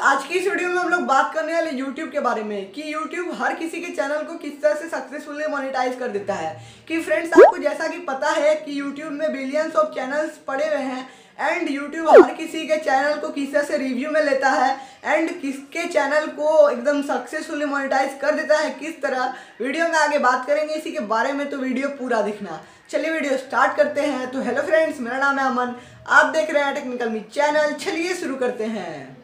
आज की इस वीडियो में हम लोग बात करने वाले YouTube के बारे में कि YouTube हर किसी के चैनल को किस तरह से सक्सेसफुली मोनेटाइज कर देता है। कि फ्रेंड्स आपको जैसा कि पता है कि YouTube में बिलियंस ऑफ़ चैनल्स पड़े हुए हैं एंड YouTube हर किसी के चैनल को किस तरह से रिव्यू में लेता है एंड किसके चैनल को एकदम सक्सेसफुली मोनेटाइज कर देता है, किस तरह। वीडियो में आगे बात करेंगे, इसी के बारे में तो वीडियो पूरा दिखना। चलिए वीडियो स्टार्ट करते हैं। तो हेलो फ्रेंड्स मेरा नाम है अमन। आप देख रहे हैं टेक्निकल मी चैनल चलिए शुरू करते हैं।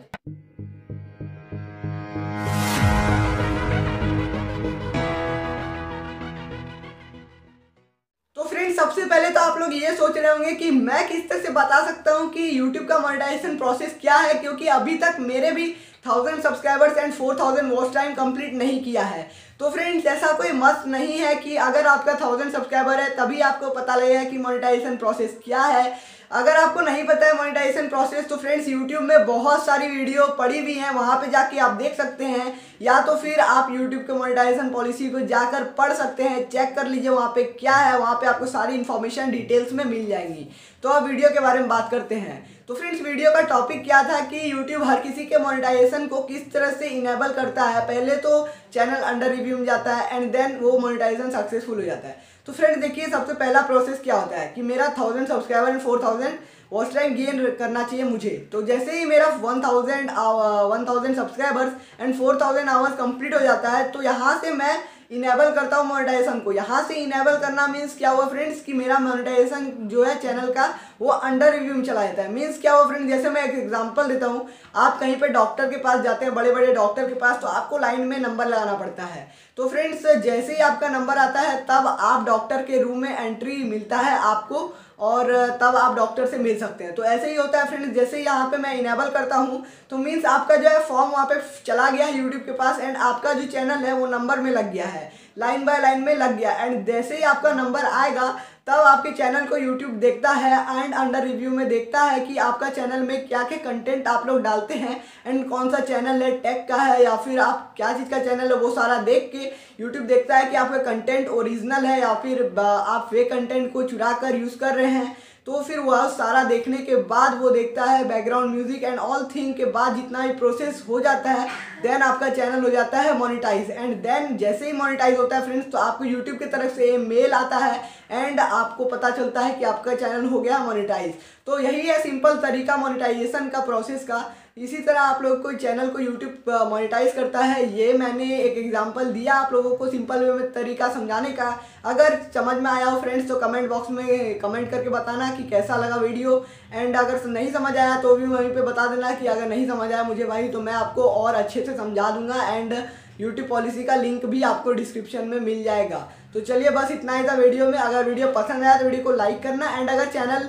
फ्रेंड्स सबसे पहले तो आप लोग ये सोच रहे होंगे कि मैं किस तरह से बता सकता हूँ कि YouTube का मोनेटाइजेशन प्रोसेस क्या है, क्योंकि अभी तक मेरे भी thousand subscribers and four thousand watch time complete नहीं किया है। तो फ्रेंड्स ऐसा कोई मस्त नहीं है कि अगर आपका थाउज़ेंड सब्सक्राइबर है, तभी आपको पता लगेगा कि मोनेटाइजेशन प्रोसेस क्या है। अगर आपको नहीं पता है मोनेटाइजेशन प्रोसेस तो फ्रेंड्स यूट्यूब में बहुत सारी वीडियो पड़ी हुई हैं, वहाँ पे जाके आप देख सकते हैं। या तो फिर आप यूट्यूब के मोनेटाइजेशन पॉलिसी को जाकर पढ़ सकते हैं चेक कर लीजिए वहाँ पे क्या है, वहाँ पे आपको सारी इन्फॉर्मेशन डिटेल्स में मिल जाएँगी। तो अब वीडियो के बारे में बात करते हैं। तो फ्रेंड्स वीडियो का टॉपिक क्या था कि यूट्यूब हर किसी के मोनेटाइजेशन को किस तरह से इनेबल करता है? पहले तो चैनल अंडर रिव्यू में जाता है एंड देन वो मोनेटाइजेशन सक्सेसफुल हो जाता है। तो फ्रेंड देखिए, सबसे पहला प्रोसेस क्या होता है कि मेरा thousand subscriber and four thousand watch time gain करना चाहिए मुझे। तो जैसे ही मेरा one thousand one thousand subscribers and four thousand hours complete हो जाता है तो यहाँ से मैं इनेबल करता हूँ मोनेटाइजेशन को। यहाँ से इनेबल करना मीन्स क्या हुआ फ्रेंड्स कि मेरा मोनेटाइजेशन जो है चैनल का वो अंडर रिव्यू में चला जाता है। मीन्स क्या हुआ फ्रेंड्स जैसे मैं एक एग्जांपल देता हूँ। आप कहीं पे डॉक्टर के पास जाते हैं बड़े बड़े डॉक्टर के पास तो आपको लाइन में नंबर लगाना पड़ता है। तो फ्रेंड्स जैसे ही आपका नंबर आता है, तब आप डॉक्टर के रूम में एंट्री मिलता है आपको और तब आप डॉक्टर से मिल सकते हैं। तो ऐसे ही होता है फ्रेंड्स जैसे ही यहाँ पे मैं इनेबल करता हूँ तो मीन्स आपका जो है फॉर्म वहाँ पे चला गया है यूट्यूब के पास एंड आपका जो चैनल है, वो नंबर में लग गया है। लाइन बाय लाइन में लग गया। एंड जैसे ही आपका नंबर आएगा तब आपके चैनल को यूट्यूब देखता है एंड अंडर रिव्यू में देखता है कि आपका चैनल में क्या क्या कंटेंट आप लोग डालते हैं एंड कौन सा चैनल है टेक का है या फिर आप क्या चीज़ का चैनल है, वो सारा देख के यूट्यूब देखता है कि आपका कंटेंट ओरिजिनल है या फिर, आप फेक कंटेंट को चुरा कर यूज़ कर रहे हैं। तो फिर वह सारा देखने के बाद वो देखता है background music and all thing के बाद जितना भी प्रोसेस हो जाता है देन आपका चैनल हो जाता है मोनिटाइज एंड देन जैसे ही मोनिटाइज होता है फ्रेंड्स तो आपको यूट्यूब की तरफ़ से ये मेल आता है एंड आपको पता चलता है कि आपका चैनल हो गया मोनिटाइज तो यही है सिंपल तरीका मोनिटाइजेशन का प्रोसेस का. इसी तरह आप लोग कोई चैनल को यूट्यूब मोनेटाइज करता है, ये मैंने एक एग्जांपल दिया आप लोगों को सिंपल वे में तरीका समझाने का। अगर समझ में आया हो फ्रेंड्स तो कमेंट बॉक्स में कमेंट करके बताना कि कैसा लगा वीडियो एंड अगर नहीं समझ आया तो भी वहीं पे बता देना कि अगर नहीं समझ आया मुझे भाई तो मैं आपको और अच्छे से समझा दूँगा। एंड यूट्यूब पॉलिसी का लिंक भी आपको डिस्क्रिप्शन में मिल जाएगा। तो चलिए बस इतना ही था वीडियो में। अगर वीडियो पसंद आया तो वीडियो को लाइक करना। एंड अगर चैनल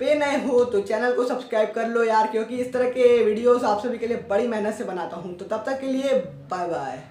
पे नए हो तो चैनल को सब्सक्राइब कर लो यार, क्योंकि इस तरह के वीडियोस आप सभी के लिए बड़ी मेहनत से बनाता हूँ। तो तब तक के लिए बाय बाय